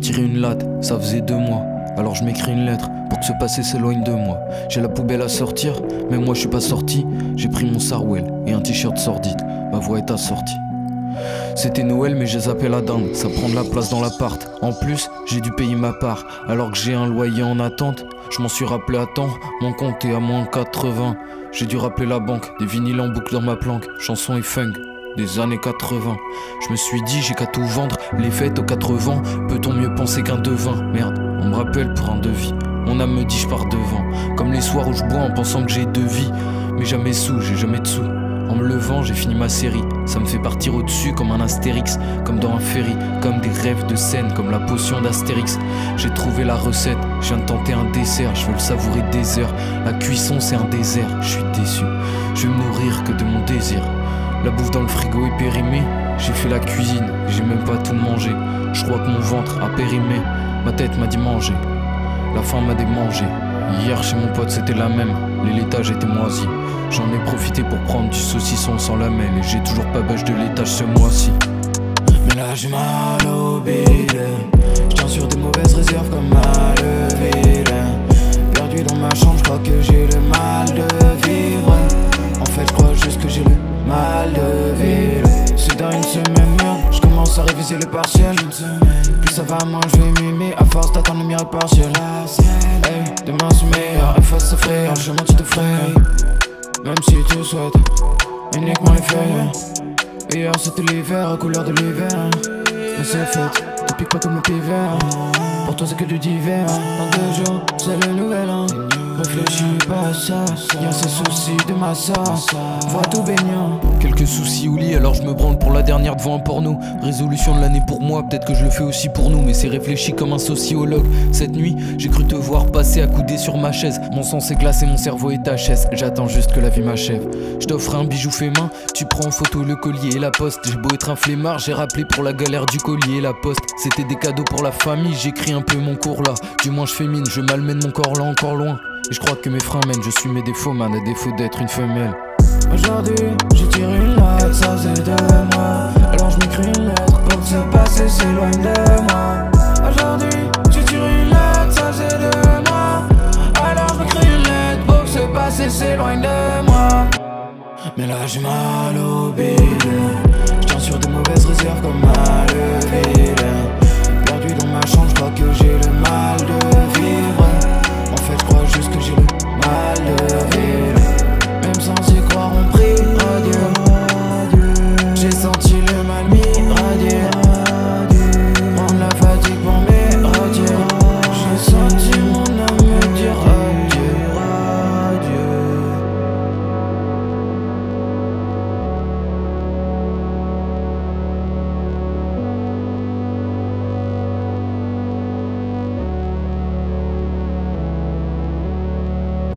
tiré une latte, ça faisait deux mois. Alors je m'écris une lettre pour que ce passé s'éloigne de moi. J'ai la poubelle à sortir, mais moi je suis pas sorti. J'ai pris mon sarwell et un t-shirt sordide. Ma voix est assortie. C'était Noël, mais j'ai zappé la dinde. Ça prend de la place dans l'appart. En plus, j'ai dû payer ma part. Alors que j'ai un loyer en attente, je m'en suis rappelé à temps. Mon compte est à moins 80. J'ai dû rappeler la banque. Des vinyles en boucle dans ma planque. Chanson et funk des années 80. Je me suis dit, j'ai qu'à tout vendre. Les fêtes aux 80, peut-on mieux penser qu'un devin? Merde, on me rappelle pour un devis. Mon âme me dit, je pars devant. Comme les soirs où je bois en pensant que j'ai deux vies. Mais jamais sous, j'ai jamais de sous. En me levant, j'ai fini ma série. Ça me fait partir au-dessus comme un Astérix, comme dans un ferry, comme des rêves de scène, comme la potion d'Astérix. J'ai trouvé la recette, je viens de tenter un dessert, je veux le savourer des heures. La cuisson, c'est un désert, je suis déçu. Je vais me nourrir que de mon désir. La bouffe dans le frigo est périmée. J'ai fait la cuisine, j'ai même pas tout mangé. Je crois que mon ventre a périmé. Ma tête m'a dit manger. La faim m'a démangé. Hier chez mon pote c'était la même. Les laitages étaient moisis. J'en ai profité pour prendre du saucisson sans lamelle. Et j'ai toujours pas bûche de laitage ce mois-ci. Mais là j'ai mal au bide. Le partiel. Plus ça va, vais m'aimer à force d'attendre le miracle partiel. Hey, demain c'est meilleur, efface ce frère, je tu te fraye. Même si tu souhaites, uniquement les feuilles. Hier c'était l'hiver, couleur de l'hiver. Mais c'est fait, pique comme. Pour toi c'est que du divers. Dans deux jours, c'est le nouvel an. Réfléchis pas à ça, y'a ces soucis de ma Vois tout baignant. Quelques soucis au lit, alors je me branle pour la dernière devant un porno. Résolution de l'année pour moi, peut-être que je le fais aussi pour nous, mais c'est réfléchi comme un sociologue. Cette nuit, j'ai cru te voir passer accoudé sur ma chaise. Mon sang s'est glacé, mon cerveau est HS. J'attends juste que la vie m'achève. Je t'offre un bijou fait main, tu prends en photo le collier et la poste. J'ai beau être un flemmard, j'ai rappelé pour la galère du collier et la poste. C'était des cadeaux pour la famille, j'écris un peu mon cours là. Du moins je fémine, je malmène mon corps là encore loin. Et je crois que mes freins mènent, je suis mes défauts, man, à défaut d'être une femelle. Aujourd'hui, je tire une lettre, ça faisait deux mois. Alors je m'écris une lettre pour que ce passé s'éloigne de moi. Aujourd'hui, je tire une lettre, ça faisait deux mois. Alors je m'écris une lettre pour que ce passé s'éloigne de moi. Mais là j'ai mal